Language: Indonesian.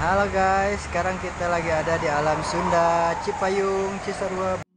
Halo guys, sekarang kita lagi ada di alam Sunda, Cipayung, Cisarua.